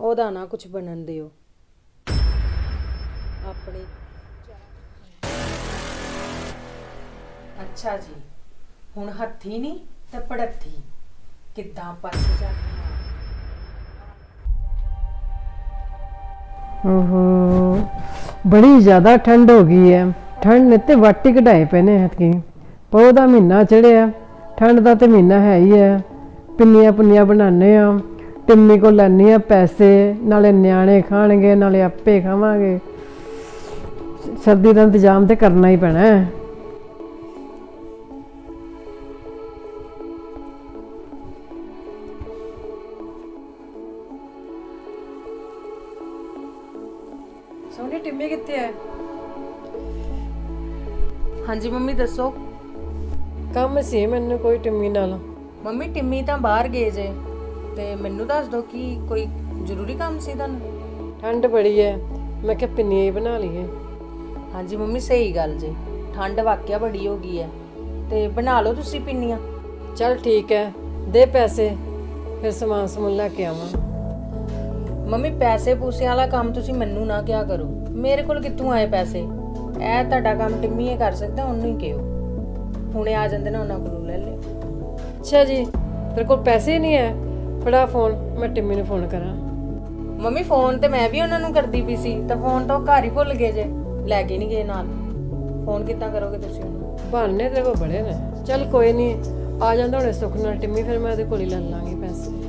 ਉਹਦਾ ਨਾ ਕੁਝ ਬਣਨ ਦਿਓ। ਆਪਣੀ ਅੱਛਾ ਜੀ, ਹੁਣ ਹੱਥੀ ਨਹੀਂ ਤੇ ਪੜੱਥੀ। ਕਿੱਦਾਂ ਪਰਸ ਜਾਂਦੀ ਓਹੋ, ਬੜੀ ਜ਼ਿਆਦਾ ਠੰਡ ਹੋ ਗਈ ਹੈ ਠੰਡ ਨੇ ਤੇ ਵਾਟੀ ਕਢਾਏ ਪਏ ਨੇ ਹਤਕੀ ਪੋਹ ਦਾ ਮਹੀਨਾ ਚੜਿਆ। ਠੰਡ ਦਾ ਤੇ ਮਹੀਨਾ ਹੈ ਹੀ ਹੈ ਪਿੰਨੀਆਂ ਪੁੰਨੀਆਂ ਬਣਾਉਣੇ ਆ। ਟਿੰਮੀ ਕੋ ਲੈਣੀ ਆ ਪੈਸੇ ਨਾਲੇ ਨਿਆਣੇ ਖਾਣਗੇ ਨਾਲੇ ਆਪੇ ਖਾਵਾਂਗੇ। ਸਰਦੀ ਦਾ ਇੰਤਜ਼ਾਮ ਤੇ ਕਰਨਾ ਹੀ ਪੈਣਾ ਹੈ। ਸੋਨੀ ਟਿੰਮੀ ਕਿੱਥੇ ਹੈ ਹਾਂਜੀ ਮੰਮੀ ਦੱਸੋ। ਕੰਮ ਸੀ ਮੈਨੂੰ ਕੋਈ ਟਿੰਮੀ ਨਾਲ। ਮੰਮੀ ਟਿੰਮੀ ਤਾਂ ਬਾਹਰ ਗਏ ਜੇ। ਤੇ ਮੈਨੂੰ ਦੱਸ ਦਿਓ ਕਿ ਕੋਈ ਜ਼ਰੂਰੀ ਕੰਮ ਸੀ ਤੁਹਾਨੂੰ? ਠੰਡ ਬੜੀ ਹੈ ਮੈਂ ਕਿਹਾ ਪਿੰਨੀਆਂ ਹੀ ਬਣਾ ਲਈਏ। ਹਾਂਜੀ ਮੰਮੀ ਸਹੀ ਗੱਲ ਜੇ। ਠੰਡ ਵਾਕਿਆ ਬੜੀ ਹੋ ਗਈ ਹੈ ਤੇ ਬਣਾ ਲਓ ਤੁਸੀਂ ਪਿੰਨੀਆਂ? ਚਲ ਠੀਕ ਹੈ ਦੇ ਪੈਸੇ। ਫਿਰ ਸਮਾਨ ਸਮੂਨ ਲੈ ਕੇ ਆਵਾਂ। ਮੰਮੀ ਪੈਸੇ ਪੂਸਿਆਂ ਵਾਲਾ ਕੰਮ ਤੁਸੀਂ ਮੈਨੂੰ ਨਾ ਕਿਹਾ ਕਰੋ। ਮੇਰੇ ਕੋਲ ਕਿੱਥੋਂ ਆਏ ਪੈਸੇ? ਇਹ ਤੁਹਾਡਾ ਕੰਮ ਟਿੰਮੀ ਹੀ ਕਰ ਸਕਦਾ ਉਹਨੂੰ ਹੀ ਕਿਹੋ। ਹੁਣੇ ਆ ਜਾਂਦੇ ਨਾ ਉਹਨਾਂ ਕੋਲੋਂ ਲੈ ਲਿਓ ਅੱਛਾ ਜੀ ਤੇਰੇ ਕੋਲ ਪੈਸੇ ਨਹੀਂ ਹੈ ਫੜਾ ਫੋਨ ਮੈਂ ਟਿੰਮੀ ਨੂੰ ਫੋਨ ਕਰਾਂ। ਮੰਮੀ ਫੋਨ ਤੇ ਮੈਂ ਵੀ ਉਹਨਾਂ ਨੂੰ ਕਰਦੀ ਪਈ ਸੀ ਤਾਂ ਫੋਨ ਤਾਂ ਉਹ ਘਰ ਹੀ ਭੁੱਲ ਗਏ ਜੇ। ਲੈ ਕੇ ਨਹੀਂ ਗਏ ਨਾਲ। ਫੋਨ ਕਿੱਦਾਂ ਕਰੋਗੇ ਤੁਸੀਂ ਉਹਨੂੰ ਬਹਾਨੇ ਤੇਰੇ ਕੋਲ ਬੜੇ ਨੇ। ਚਲ ਕੋਈ ਨਹੀਂ ਆ ਜਾਂਦਾ ਹੁਣੇ ਸੁੱਖ ਨਾਲ ਟਿੰਮੀ ਫਿਰ ਮੈਂ ਉਹਦੇ ਕੋਲ ਹੀ ਲੈ ਲਾਂਗੀ ਪੈਸੇ।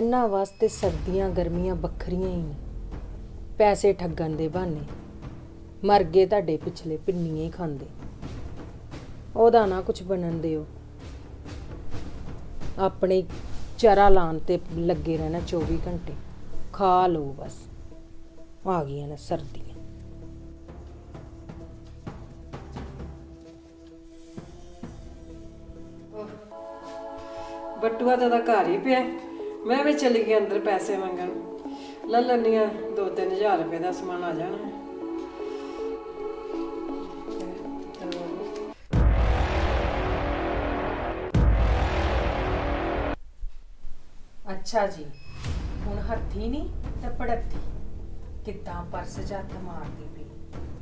ਇਹਨਾਂ ਵਾਸਤੇ ਸਰਦੀਆਂ ਗਰਮੀਆਂ ਵੱਖਰੀਆਂ ਹੀ। ਨੇ ਪੈਸੇ ਠੱਗਣ ਦੇ ਬਹਾਨੇ ਮਰ ਗਏ ਤੁਹਾਡੇ ਪਿਛਲੇ ਪਿੰਨੀਆਂ ਹੀ ਖਾਂਦੇ। ਉਹਦਾ ਨਾ ਕੁਝ ਬਣਨ ਦਿਓ। ਆਪਣੇ ਚਰਾ ਲਾਣ ਤੇ ਲੱਗੇ ਰਹਿਣਾ 24 ਘੰਟੇ। ਖਾ ਲਓ ਬਸ। ਆ ਗਈਆਂ ਨੇ ਸਰਦੀਆਂ। ਬੱਟੂਆ ਤਾਂ ਘਰ ਹੀ ਪਿਆ। ਮੈਂ ਵੀ ਚਲੀ ਗਈ ਅੰਦਰ ਪੈਸੇ ਮੰਗਣ। ਲੈ ਲੈਣੀ ਆ 2-3000 ਰੁਪਏ ਦਾ ਸਮਾਨ ਆ ਜਾਣਾ। ਅੱਛਾ ਜੀ, ਹੁਣ ਹੱਥੀ ਨਹੀਂ ਤੇ ਪੜੱਥੀ ਕਿੱਦਾਂ ਪਰਸ ਚ ਹੱਥ ਮਾਰਦੀ ਪਈ।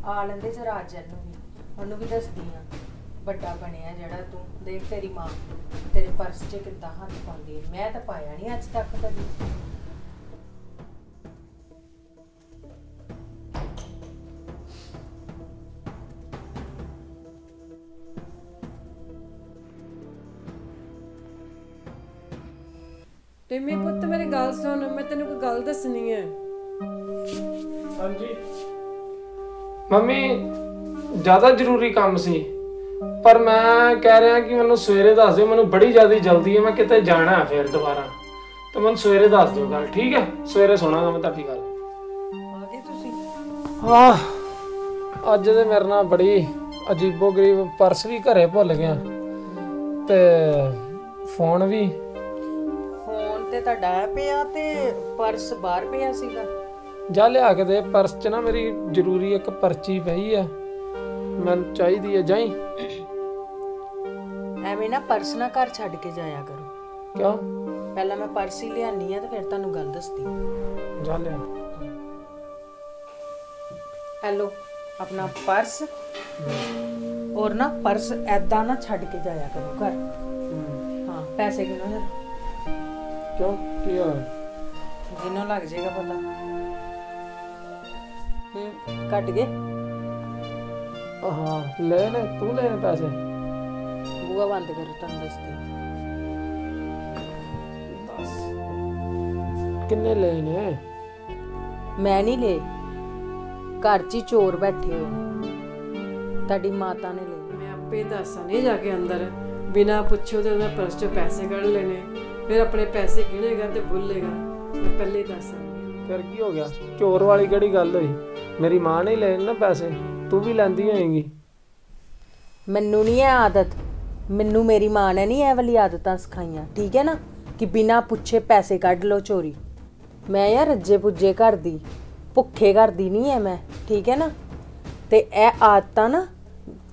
ਆ ਲੈਂਦੇ ਜਰਾ ਰਾਜਨ ਨੂੰ ਵੀ, ਉਹਨੂੰ ਵੀ ਦੱਸਦੀ ਆ ਵੱਡਾ ਬਣਿਆ ਜਿਹੜਾ ਤੂੰ ਦੇਖ ਤੇਰੀ ਮਾਂ ਤੇਰੇ ਪਰਸ 'ਚ ਕਿੱਦਾਂ ਹੱਥ ਪਾਉਂਦੀ ਹੈ ਮੈਂ ਤਾਂ ਪਾਇਆ ਨਹੀਂ ਅੱਜ ਤੱਕ ਕਦੀ। ਟਿੰਮੀ ਪੁੱਤ ਮੇਰੀ ਗੱਲ ਸੁਣ ਮੈਂ ਤੈਨੂੰ ਕੋਈ ਗੱਲ ਦੱਸਣੀ ਹੈ ਹਾਂਜੀ। ਮੰਮੀ ਜ਼ਿਆਦਾ ਜ਼ਰੂਰੀ ਕੰਮ ਸੀ। ਪਰ ਮੈਂ ਕਹਿ ਰਿਹਾ ਕਿ ਮੈਨੂੰ ਸਵੇਰੇ ਦੱਸ ਦਿਓ ਮੈਨੂੰ ਬੜੀ ਜ਼ਿਆਦਾ ਜਲਦੀ ਹੈ ਮੈਂ ਕਿਤੇ ਜਾਣਾ ਹੈ ਫਿਰ ਦੁਬਾਰਾ। ਤਾਂ ਮੈਨੂੰ ਸਵੇਰੇ ਦੱਸ ਦਿਓ ਗੱਲ ਠੀਕ ਹੈ? ਸਵੇਰੇ ਸੁਣਾਂਗਾ ਮੈਂ ਤੁਹਾਡੀ ਗੱਲ। ਆ ਗਏ ਤੁਸੀਂ। ਆਹ ਅੱਜ ਤੇ ਮੇਰੇ ਨਾਲ ਬੜੀ ਅਜੀਬੋ ਗਰੀਬ ਪਰਸ ਵੀ ਘਰੇ ਭੁੱਲ ਗਿਆ। ਤੇ ਫੋਨ ਵੀ। ਫੋਨ ਤੇ ਤੁਹਾਡਾ ਪਿਆ ਤੇ ਪਰਸ ਬਾਹਰ ਪਿਆ ਸੀਗਾ। ਜਾ ਲਿਆ ਕੇ ਦੇ ਪਰਸ 'ਚ ਨਾ ਮੇਰੀ ਜ਼ਰੂਰੀ ਇੱਕ ਪਰਚੀ ਪਈ ਆ। ਮੈਨੂੰ ਚਾਹੀਦੀ ਹੈ ਜਾਈ। ਐਵੇਂ ਨਾ ਪਰਸ ਨਾ ਘਰ ਛੱਡ ਕੇ ਜਾਇਆ ਕਰੋ। ਕਿਉਂ? ਪਹਿਲਾਂ ਮੈਂ ਪਰਸ ਹੀ ਲਿਆਨੀ ਆ ਤੇ ਫਿਰ ਤੁਹਾਨੂੰ ਗੱਲ ਦੱਸਦੀ। ਜਾ ਲਿਆ। ਹੈਲੋ ਆਪਣਾ ਪਰਸ। ਔਰ ਨਾ ਪਰਸ ਐਦਾਂ ਨਾ ਛੱਡ ਕੇ ਜਾਇਆ ਕਰੋ ਘਰ। ਹਾਂ ਪੈਸੇ ਗਿਣੋ ਜਰਾ ਕਿਉਂ? ਕੀ ਹੋਇਆ? ਗਿਣੋ ਲੱਗ ਜਾਏਗਾ ਪਤਾ। ਹੂੰ ਕੱਟ ਗਏ ਹਾਂ ਲੈ ਲੈ ਤੂੰ ਲੈ ਲੈ ਪੈਸੇ? ਬੂਆ ਬੰਦ ਕਰੋ ਤੁਹਾਨੂੰ ਦੱਸਦੀ। ਕਿੰਨੇ ਨੇ? ਮੈਂ ਨਹੀਂ ਲਏ। ਘਰ 'ਚ ਹੀ ਚੋਰ ਬੈਠੇ ਹੋ ਤੁਹਾਡੀ ਮਾਤਾ ਨੇ ਲਏ। ਮੈਂ ਆਪੇ ਦੱਸਾਂ ਨਹੀਂ ਜਾ ਕੇ ਅੰਦਰ। ਬਿਨਾ ਪੁੱਛੋ ਤੇ ਉਹਨੇ ਪਰਸ ਚੋਂ ਪੈਸੇ ਕੱਢ ਲੈਣੇ। ਫਿਰ ਆਪਣੇ ਪੈਸੇ ਗਿਣੇਗਾ ਤੇ ਭੁੱਲੇਗਾ? ਮੈਂ ਪਹਿਲੇ ਹੀ ਦੱਸਾਂ ਫਿਰ ਕੀ ਹੋ ਗਿਆ? ਚੋਰ ਵਾਲੀ ਕਿਹੜੀ ਗੱਲ ਹੋਈ? ਮੇਰੀ ਮਾਂ ਨੇ ਹੀ ਲਏ ਨੇ ਨਾ ਪੈਸੇ? ਤੂੰ ਵੀ ਲੈਂਦੀ ਹੋਏਂਗੀ। ਮੈਨੂੰ ਨਹੀਂ ਇਹ ਆਦਤ। ਮੈਨੂੰ ਮੇਰੀ ਮਾਂ ਨੇ ਨਹੀਂ ਇਹ ਵਾਲੀ ਆਦਤਾਂ ਸਿਖਾਈਆਂ, ਠੀਕ ਹੈ ਨਾ? ਕਿ ਬਿਨਾ ਪੁੱਛੇ ਪੈਸੇ ਕੱਢ ਲੋ ਚੋਰੀ। ਮੈਂ ਯਾਰ ਰੱਜੇ ਪੁੱਜੇ ਘਰ ਦੀ ਭੁੱਖੇ ਘਰ ਦੀ ਨਹੀਂ ਐ ਮੈਂ, ਠੀਕ ਹੈ ਨਾ? ਤੇ ਇਹ ਆਦਤਾਂ ਨਾ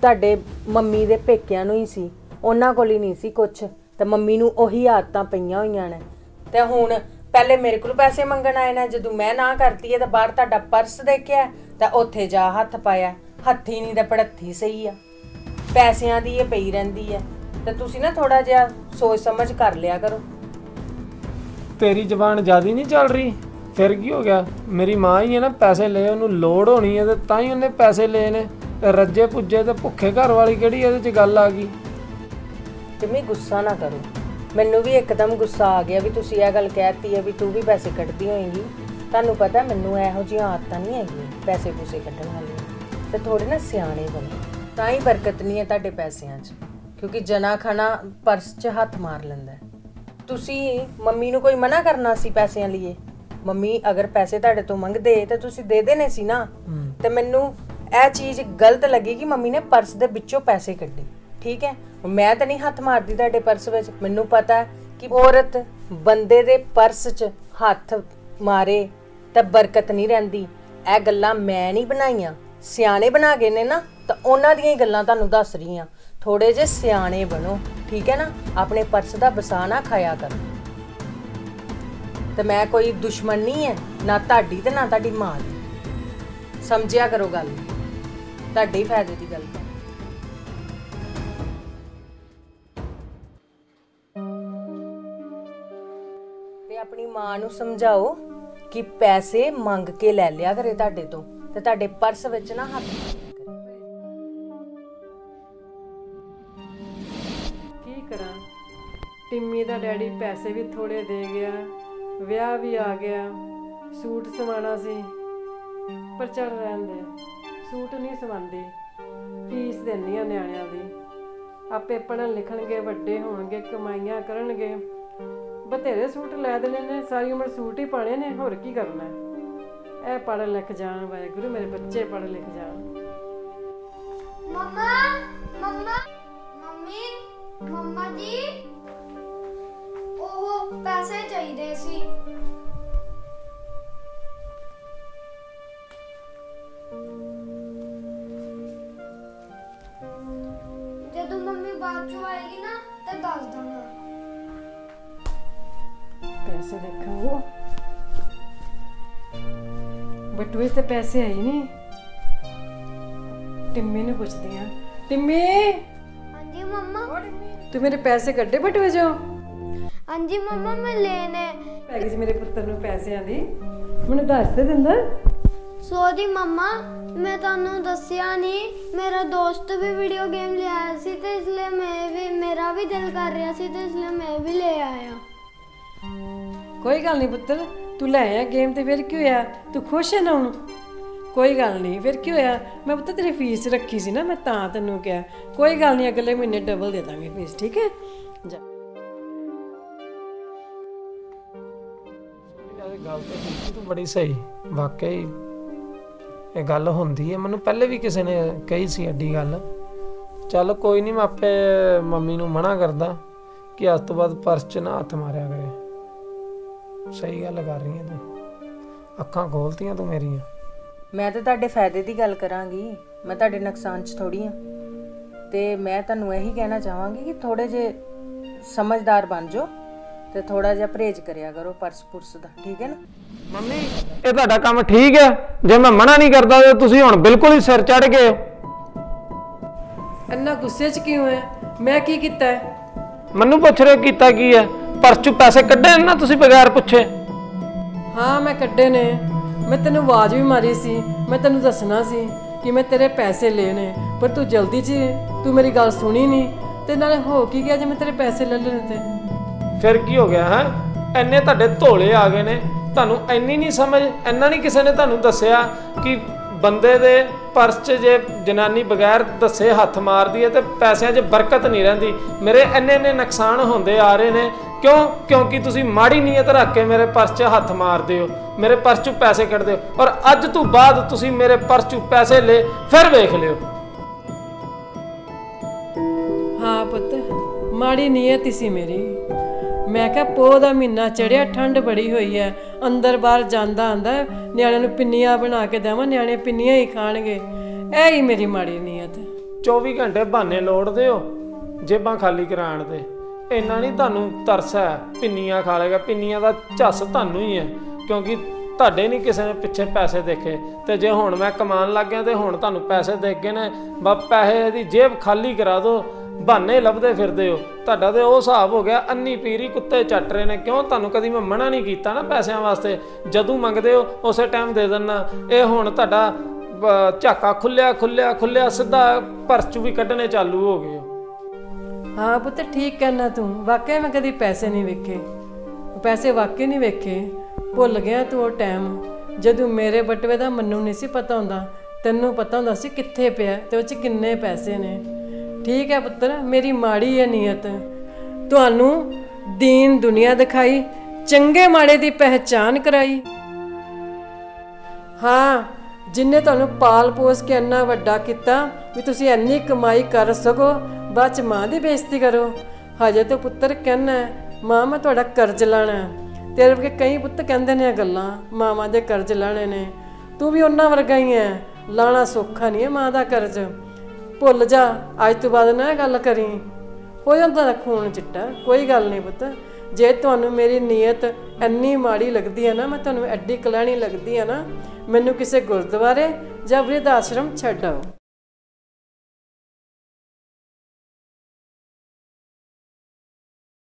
ਤੁਹਾਡੇ ਮੰਮੀ ਦੇ ਪੇਕਿਆਂ ਨੂੰ ਹੀ ਸੀ, ਉਹਨਾਂ ਕੋਲ ਹੀ ਨਹੀਂ ਸੀ ਕੁਛ। ਤੇ ਮੰਮੀ ਨੂੰ ਉਹੀ ਆਦਤਾਂ ਪਈਆਂ ਹੋਈਆਂ ਨੇ। ਤੇ ਹੁਣ ਪਹਿਲੇ ਮੇਰੇ ਕੋਲ ਪੈਸੇ ਮੰਗਣ ਆਏ ਨੇ, ਜਦੋਂ ਮੈਂ ਨਾ ਕਰਤੀ ਹੈ ਤਾਂ ਬਾਹਰ ਤੁਹਾਡਾ ਪਰਸ ਦੇਖਿਆ, ਤਾਂ ਉੱਥੇ ਜਾ ਹੱਥ ਪਾਇਆ। ਹੱਥੀ ਨਹੀਂ ਤਾਂ ਪੜੱਥੀ ਸਹੀ ਆ। ਪੈਸਿਆਂ ਦੀ ਇਹ ਪਈ ਰਹਿੰਦੀ ਹੈ ਤੇ ਤੁਸੀਂ ਨਾ ਥੋੜਾ ਜਿਹਾ ਸੋਚ ਸਮਝ ਕਰ ਲਿਆ ਕਰੋ। ਤੇਰੀ ਜ਼ਬਾਨ ਜਿਆਦੀ ਨਹੀਂ ਚੱਲ ਰਹੀ? ਫਿਰ ਕੀ ਹੋ ਗਿਆ? ਮੇਰੀ ਮਾਂ ਹੀ ਹੈ ਨਾ ਪੈਸੇ ਲਏ ਉਹਨੂੰ ਲੋੜ ਹੋਣੀ ਹੈ ਤੇ ਤਾਂ ਹੀ ਉਹਨੇ ਪੈਸੇ ਲਏ ਨੇ। ਤੇ ਰੱਜੇ ਪੁੱਜੇ ਤੇ ਭੁੱਖੇ ਘਰ ਵਾਲੀ ਕਿਹੜੀ ਇਹਦੇ 'ਚ ਗੱਲ ਆ ਗਈ? ਜਿੰਮੀ ਗੁੱਸਾ ਨਾ ਕਰੋ। ਮੈਨੂੰ ਵੀ ਇੱਕਦਮ ਗੁੱਸਾ ਆ ਗਿਆ ਵੀ ਤੁਸੀਂ ਇਹ ਗੱਲ ਕਹਿਤੀ ਹੈ ਵੀ ਤੂੰ ਵੀ ਪੈਸੇ ਕੱਢਦੀ ਹੋਏਂਗੀ। ਤੁਹਾਨੂੰ ਪਤਾ ਮੈਨੂੰ ਇਹੋ ਜਿਹੀਆਂ ਆਦਤਾਂ ਨਹੀਂ ਹੈਗੀਆਂ ਪੈਸੇ ਪੂਸੇ ਕੱਢਣ ਵਾਲੀਆਂ। ਤੇ ਥੋੜੇ ਨਾ ਸਿਆਣੇ ਬਣੋ ਤਾਂ ਹੀ ਬਰਕਤ ਨਹੀਂ ਹੈ ਤੁਹਾਡੇ ਪੈਸਿਆਂ 'ਚ ਕਿਉਂਕਿ ਜਨਾ ਖਾਣਾ ਪਰਸ 'ਚ ਹੱਥ ਮਾਰ ਲੈਂਦਾ। ਤੁਸੀਂ ਮੰਮੀ ਨੂੰ ਕੋਈ ਮਨਾ ਕਰਨਾ ਸੀ ਪੈਸਿਆਂ ਲਈ ਮੰਮੀ ਅਗਰ ਪੈਸੇ ਤੁਹਾਡੇ ਤੋਂ ਮੰਗਦੇ ਤਾਂ ਤੁਸੀਂ ਦੇ ਦੇਣੇ ਸੀ ਨਾ। ਤੇ ਮੈਨੂੰ ਇਹ ਚੀਜ਼ ਗਲਤ ਲੱਗੀ ਕਿ ਮੰਮੀ ਨੇ ਪਰਸ ਦੇ ਵਿੱਚੋਂ ਪੈਸੇ ਕੱਢੇ। ਠੀਕ ਹੈ? ਮੈਂ ਤਾਂ ਨਹੀਂ ਹੱਥ ਮਾਰਦੀ ਤੁਹਾਡੇ ਪਰਸ ਵਿੱਚ। ਮੈਨੂੰ ਪਤਾ ਕਿ ਔਰਤ ਬੰਦੇ ਦੇ ਪਰਸ 'ਚ ਹੱਥ ਮਾਰੇ ਤਾਂ ਬਰਕਤ ਨਹੀਂ ਰਹਿੰਦੀ। ਇਹ ਗੱਲਾਂ ਮੈਂ ਨਹੀਂ ਬਣਾਈਆਂ। ਸਿਆਣੇ ਬਣਾ ਗਏ ਨੇ ਨਾ, ਤਾਂ ਉਹਨਾਂ ਦੀਆਂ ਹੀ ਗੱਲਾਂ ਤੁਹਾਨੂੰ ਦੱਸ ਰਹੀ ਹਾਂ। ਥੋੜੇ ਜਿਹੇ ਸਿਆਣੇ ਬਣੋ, ਠੀਕ ਹੈ ਨਾ? ਆਪਣੇ ਪਰਸ ਦਾ ਬਸਾਨਾ ਖਾਇਆ ਕਰੋ। ਤੇ ਮੈਂ ਕੋਈ ਦੁਸ਼ਮਣ ਨਹੀਂ ਹੈ ਨਾ ਤੁਹਾਡੀ ਤੇ ਨਾ ਤੁਹਾਡੀ ਮਾਂ ਦੀ। ਸਮਝਿਆ ਕਰੋ ਗੱਲ। ਤੁਹਾਡੇ ਹੀ ਫਾਇਦੇ ਦੀ ਗੱਲ ਕਰ। ਤੇ ਆਪਣੀ ਮਾਂ ਨੂੰ ਸਮਝਾਓ ਕਿ ਪੈਸੇ ਮੰਗ ਕੇ ਲੈ ਲਿਆ ਕਰੇ ਤੁਹਾਡੇ ਤੋਂ। ਤੇ ਤੁਹਾਡੇ ਪਰਸ ਵਿੱਚ ਨਾ ਹੱਥ ਕੀ ਕਰਾਂ? ਟਿੰਮੀ ਦਾ ਡੈਡੀ ਪੈਸੇ ਵੀ ਥੋੜੇ ਦੇ ਗਿਆ, ਵਿਆਹ ਵੀ ਆ ਗਿਆ। ਸੂਟ ਸਵਾਣਾ ਸੀ, ਪਰ ਚੱਲ ਰਹਿੰਦੇ ਸੂਟ ਨਹੀਂ ਸਵਾਉਂਦੀ, ਫੀਸ ਦਿੰਦੀ ਆ ਨਿਆਣਿਆਂ ਦੀ। ਆਪੇ ਪੜ੍ਹਨ ਲਿਖਣਗੇ, ਵੱਡੇ ਹੋਣਗੇ, ਕਮਾਈਆਂ ਕਰਨਗੇ। ਬਥੇਰੇ ਸੂਟ ਲੈ ਦੇਣੇ ਨੇ, ਸਾਰੀ ਉਮਰ ਸੂਟ ਹੀ ਪਾਣੇ ਨੇ, ਹੋਰ ਕੀ ਕਰਨਾ? ਇਹ ਪੜ੍ਹ ਲਿਖ ਜਾਣ ਵਾਹਿਗੁਰੂ ਮੇਰੇ ਬੱਚੇ ਪੜ੍ਹ ਲਿਖ ਜਾਣ। ਮੰਮਾ ਮੰਮਾ ਮੰਮੀ ਮੰਮਾ ਜੀ ਉਹ ਪੈਸੇ ਚਾਹੀਦੇ ਸੀ। ਜਦੋਂ ਮੰਮੀ ਬਾਅਦ ਚੋਂ ਆਏਗੀ ਨਾ ਤੇ ਦੱਸ ਦਾਂਗਾ। ਪੈਸੇ ਦੇਖਾਂ ਉਹ ਬਟੂਏ ਤੇ ਪੈਸੇ ਆਈ ਨਹੀਂ। ਟਿੰਮੀ ਨੂੰ ਪੁੱਛਦੀ ਆ ਟਿੰਮੀ! ਹਾਂਜੀ ਮੰਮਾ। ਤੂੰ ਮੇਰੇ ਪੈਸੇ ਕੱਢੇ ਬਟੂਏ ਚੋਂ? ਹਾਂਜੀ ਮੰਮਾ ਮੈਂ ਲੈਣੇ। ਪੈਗੀ ਸੀ ਮੇਰੇ ਪੁੱਤਰ ਨੂੰ ਪੈਸਿਆਂ ਦੀ। ਮੈਨੂੰ ਦੱਸ ਤੇ ਦਿੰਦਾ। ਸੋਰੀ ਮੰਮਾ ਮੈਂ ਤੁਹਾਨੂੰ ਦੱਸਿਆ ਨਹੀਂ। ਮੇਰਾ ਦੋਸਤ ਵੀ ਵੀਡੀਓ ਗੇਮ ਲਿਆਇਆ ਸੀ ਤੇ ਇਸ ਲਈ ਮੈਂ ਵੀ ਮੇਰਾ ਵੀ ਦਿਲ ਕਰ ਰਿਹਾ ਸੀ ਤੇ ਇਸ ਲਈ ਮੈਂ ਵੀ ਲੈ ਆਇਆ। ਕੋਈ ਗੱਲ ਨਹੀਂ ਪੁੱਤਰ। ਤੂੰ ਲੈ ਆਇਆ ਗੇਮ ਤੇ ਫਿਰ ਕੀ ਹੋਇਆ? ਤੂੰ ਖੁਸ਼ ਹੈ ਨਾ ਹੁਣ? ਕੋਈ ਗੱਲ ਨਹੀਂ, ਫਿਰ ਕੀ ਹੋਇਆ? ਮੈਂ ਪੁੱਤ ਤੇਰੀ ਫੀਸ ਰੱਖੀ ਸੀ ਨਾ, ਮੈਂ ਤਾਂ ਤੈਨੂੰ ਕਿਹਾ। ਕੋਈ ਗੱਲ ਨਹੀਂ, ਅਗਲੇ ਮਹੀਨੇ ਡਬਲ ਦੇ ਦਾਂਗੇ ਫੀਸ ਠੀਕ ਹੈ? ਜਾ। ਗੱਲ ਤੇ ਕੀਤੀ ਤੂੰ ਬੜੀ ਸਹੀ। ਵਾਕਈ ਇਹ ਗੱਲ ਹੁੰਦੀ ਹੈ। ਮੈਨੂੰ ਪਹਿਲੇ ਵੀ ਕਿਸੇ ਨੇ ਕਹੀ ਸੀ ਐਡੀ ਗੱਲ। ਚੱਲ ਕੋਈ ਨਹੀਂ, ਮੈਂ ਆਪੇ ਮੰਮੀ ਨੂੰ ਮਨਾ ਕਰਦਾ ਕਿ ਅੱਜ ਤੋਂ ਬਾਅਦ ਪਰਸ 'ਚ ਨਾ ਹੱਥ ਮਾਰਿਆ ਕਰੇ। ਸਹੀ ਗੱਲ ਕਰ ਰਹੀ ਹੈ ਤੂੰ। ਅੱਖਾਂ ਖੋਲਤੀਆਂ ਤੂੰ ਮੇਰੀਆਂ। ਮੈਂ ਤਾਂ ਤੁਹਾਡੇ ਫਾਇਦੇ ਦੀ ਗੱਲ ਕਰਾਂਗੀ। ਮੈਂ ਤੁਹਾਡੇ ਨੁਕਸਾਨ 'ਚ ਥੋੜੀ ਆ। ਤੇ ਮੈਂ ਤੁਹਾਨੂੰ ਇਹੀ ਕਹਿਣਾ ਚਾਹਾਂਗੀ ਕਿ ਥੋੜੇ ਜੇ ਸਮਝਦਾਰ ਬਣ ਜਾਓ ਤੇ ਥੋੜਾ ਜਿਹਾ ਪਰਹੇਜ਼ ਕਰਿਆ ਕਰੋ ਪਰਸ ਪੁਰਸ ਦਾ ਠੀਕ ਹੈ ਨਾ? ਮੰਮੀ। ਇਹ ਤੁਹਾਡਾ ਕੰਮ ਠੀਕ ਹੈ ਜੇ ਮੈਂ ਮਨਾ ਨਹੀਂ ਕਰਦਾ ਤੇ ਤੁਸੀਂ ਹੁਣ ਬਿਲਕੁਲ ਹੀ ਸਿਰ ਚੜ ਗਏ ਹੋ। ਇੰਨਾ ਗੁੱਸੇ 'ਚ ਕਿਉਂ ਹੈ ਮੈਂ ਕੀ ਕੀਤਾ ਹੈ ਮੈਨੂੰ ਪੁੱਛ ਰਹੇ ਕੀਤਾ ਕੀ ਹੈ ਪਰਸ 'ਚੋਂ ਪੈਸੇ ਕੱਢੇ ਨੇ ਨਾ ਤੁਸੀਂ ਬਗੈਰ ਪੁੱਛੇ? ਹਾਂ ਮੈਂ ਕੱਢੇ ਨੇ। ਮੈਂ ਤੈਨੂੰ ਆਵਾਜ਼ ਵੀ ਮਾਰੀ ਸੀ ਮੈਂ ਤੈਨੂੰ ਦੱਸਣਾ ਸੀ ਕਿ ਮੈਂ ਤੇਰੇ ਪੈਸੇ ਲਏ ਨੇ ਪਰ ਤੂੰ ਜਲਦੀ 'ਚ ਤੂੰ ਮੇਰੀ ਗੱਲ ਸੁਣੀ ਨਹੀਂ ਤੇ ਨਾਲੇ ਹੋ ਕੀ ਗਿਆ ਜੇ ਮੈਂ ਤੇਰੇ ਪੈਸੇ ਲੈ ਲੈਣੇ ਤੇ? ਫਿਰ ਕੀ ਹੋ ਗਿਆ ਹੈ? ਐਨੇ ਤੁਹਾਡੇ ਧੋਲੇ ਆ ਗਏ ਨੇ ਤੁਹਾਨੂੰ ਐਨੀ ਨਹੀਂ ਸਮਝ ਐਨਾ ਨਹੀਂ ਕਿਸੇ ਨੇ ਤੁਹਾਨੂੰ ਦੱਸਿਆ ਕਿ ਬੰਦੇ ਦੇ ਪਰਸ 'ਚ ਜੇ ਜਨਾਨੀ ਬਗੈਰ ਦੱਸੇ ਹੱਥ ਮਾਰਦੀ ਹੈ ਤੇ ਪੈਸਿਆਂ 'ਚ ਬਰਕਤ ਨਹੀਂ ਰਹਿੰਦੀ। ਮੇਰੇ ਐਨੇ ਐਨੇ ਨੁਕਸਾਨ ਹੁੰਦੇ ਆ ਰਹੇ ਨੇ ਕਿਉਂ? ਕਿਉਂਕਿ ਤੁਸੀਂ ਮਾੜੀ ਨੀਅਤ ਰੱਖ ਕੇ ਮੇਰੇ ਪਰਸ 'ਚ ਹੱਥ ਮਾਰਦੇ ਹੋ ਮੇਰੇ ਪਰਸ 'ਚੋਂ ਪੈਸੇ ਕੱਢਦੇ ਹੋ ਔਰ ਅੱਜ ਤੋਂ ਬਾਅਦ ਤੁਸੀਂ ਮੇਰੇ ਪਰਸ 'ਚੋਂ ਪੈਸੇ ਲੈ ਫਿਰ ਵੇਖ ਲਿਓ। ਹਾਂ ਪੁੱਤ ਮਾੜੀ ਨੀਅਤ ਹੀ ਸੀ ਮੇਰੀ। ਮੈਂ ਕਿਹਾ ਪੋਹ ਦਾ ਮਹੀਨਾ ਚੜਿਆ ਠੰਡ ਬੜੀ ਹੋਈ ਹੈ ਅੰਦਰ ਬਾਹਰ ਜਾਂਦਾ ਆਂਦਾ ਨਿਆਣਿਆਂ ਨੂੰ ਪਿੰਨੀਆਂ ਬਣਾ ਕੇ ਦੇਵਾਂ ਨਿਆਣੇ ਪਿੰਨੀਆਂ ਹੀ ਖਾਣਗੇ। ਇਹ ਹੀ ਮੇਰੀ ਮਾੜੀ ਨੀਅਤ। ਹੈ 24 ਘੰਟੇ ਬਹਾਨੇ ਲੋੜਦੇ ਹੋ ਜੇਬਾਂ ਖਾਲੀ ਕਰਾਉਣ ਤੇ ਇੰਨਾ ਨਹੀਂ ਤੁਹਾਨੂੰ ਤਰਸ ਹੈ? ਪਿੰਨੀਆਂ ਖਾ ਲੇਗਾ ਪਿੰਨੀਆਂ ਦਾ ਝੱਸ ਤੁਹਾਨੂੰ ਹੀ ਹੈ, ਕਿਉਂਕਿ ਤੁਹਾਡੇ ਨਹੀਂ ਕਿਸੇ ਨੇ ਪਿੱਛੇ ਪੈਸੇ ਦੇਖੇ। ਤੇ ਜੇ ਹੁਣ ਮੈਂ ਕਮਾਉਣ ਲੱਗ ਗਿਆ ਤੇ ਹੁਣ ਤੁਹਾਨੂੰ ਪੈਸੇ ਦੇਖ ਗਏ ਨੇ ਬਾ ਪੈਸੇ ਦੀ ਜੇਬ ਖਾਲੀ ਕਰਾ ਦਿਓ ਬਹਾਨੇ ਲੱਭਦੇ ਫਿਰਦੇ ਹੋ। ਤੁਹਾਡਾ ਤੇ ਉਹ ਹਿਸਾਬ ਹੋ ਗਿਆ, ਅੰਨੀ ਪੀਰੀ ਕੁੱਤੇ ਚੱਟ ਰਹੇ ਨੇ। ਕਿਉਂ? ਤੁਹਾਨੂੰ ਕਦੀ ਮੈਂ ਮਨਾ ਨਹੀਂ ਕੀਤਾ ਨਾ ਪੈਸਿਆਂ ਵਾਸਤੇ? ਜਦੋਂ ਮੰਗਦੇ ਹੋ, ਉਸੇ ਟਾਈਮ ਦੇ ਦਿੰਨਾ ਇਹ ਹੁਣ ਤੁਹਾਡਾ ਝਾਕਾ ਖੁੱਲਿਆ ਖੁੱਲਿਆ ਖੁੱਲਿਆ, ਸਿੱਧਾ ਪਰਚੂ ਵੀ ਕੱਢਣੇ ਚਾਲੂ ਹੋ ਗਏ ਹਾਂ ਪੁੱਤ, ਠੀਕ ਕਹਿਣਾ ਤੂੰ। ਵਾਕਿਆ ਮੈਂ ਕਦੀ ਪੈਸੇ ਨਹੀਂ ਵੇਖੇ। ਪੈਸੇ ਵਾਕਿਆ ਨਹੀਂ ਵੇਖੇ। ਭੁੱਲ ਗਿਆ ਤੂੰ ਉਹ ਟਾਈਮ। ਜਦੋਂ ਮੇਰੇ ਬਟਵੇ ਦਾ ਮੈਨੂੰ ਨਹੀਂ ਸੀ ਪਤਾ ਹੁੰਦਾ, ਤੈਨੂੰ ਪਤਾ ਹੁੰਦਾ ਸੀ ਕਿੱਥੇ ਪਿਆ ਤੇ ਉਹ ਚ ਕਿੰਨੇ ਪੈਸੇ ਨੇ। ਠੀਕ ਹੈ ਪੁੱਤਰ, ਮੇਰੀ ਮਾੜੀ ਹੈ ਨੀਅਤ। ਤੁਹਾਨੂੰ ਦੀਨ ਦੁਨੀਆ ਦਿਖਾਈ, ਚੰਗੇ ਮਾੜੇ ਦੀ ਪਹਿਚਾਨ ਕਰਾਈ। ਹਾਂ, ਜਿਨੇ ਤੁਹਾਨੂੰ ਪਾਲ ਪੋਸ ਕੇ ਇੰਨਾ ਵੱਡਾ ਕੀਤਾ, ਵੀ ਤੁਸੀਂ ਇੰਨੀ ਕਮਾਈ ਕਰ ਸਕੋ ਬਾਅਦ ਚ ਮਾਂ ਦੀ ਬੇਇੱਜ਼ਤੀ ਕਰੋ। ਹਜੇ ਤੋਂ ਪੁੱਤਰ ਕਹਿਣਾ ਮਾਂ, ਮੈਂ ਤੁਹਾਡਾ ਕਰਜ਼ ਲੈਣਾ ਤੇਰੇ ਵਰਗੇ ਕਈ ਪੁੱਤ ਕਹਿੰਦੇ ਨੇ ਗੱਲਾਂ, ਮਾਵਾਂ ਦੇ ਕਰਜ਼ ਲੈਣੇ ਨੇ। ਤੂੰ ਵੀ ਉਹਨਾਂ ਵਰਗਾ ਹੀ ਹੈ। ਲਾਣਾ ਸੌਖਾ ਨਹੀਂ ਹੈ ਮਾਂ ਦਾ ਕਰਜ਼। ਭੁੱਲ ਜਾ, ਅੱਜ ਤੋਂ ਬਾਅਦ ਨਾ ਗੱਲ ਕਰੀ। ਹੋ ਜਾਂਦਾ ਖੂਨ ਚਿੱਟਾ, ਕੋਈ ਗੱਲ ਨਹੀਂ ਪੁੱਤ। ਜੇ ਤੁਹਾਨੂੰ ਮੇਰੀ ਨੀਅਤ ਇੰਨੀ ਮਾੜੀ ਲੱਗਦੀ ਹੈ ਨਾ, ਮੈਂ ਤੁਹਾਨੂੰ ਐਡੀ ਕਲਹਿਣੀ ਲੱਗਦੀ ਹੈ ਨਾ, ਮੈਨੂੰ ਕਿਸੇ ਗੁਰਦੁਆਰੇ ਜਾਂ ਵ੍ਰਿਧ ਆਸ਼ਰਮ ਛੱਡ ਆਓ।